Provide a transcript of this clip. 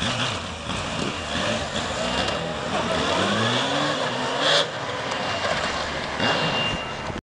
Yeah.